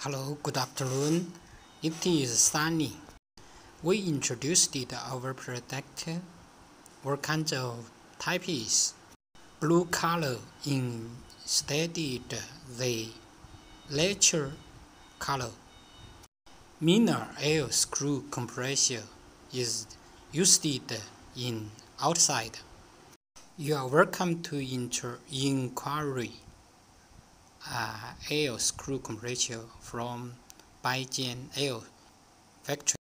Hello, good afternoon. It is sunny. We introduced our product. What kind of type is blue color instead the leather color. Minor air screw compressor is used in outside. You are welcome to inter- inquiry uh, air screw compressor from Baijian Air Factory.